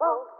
Oh.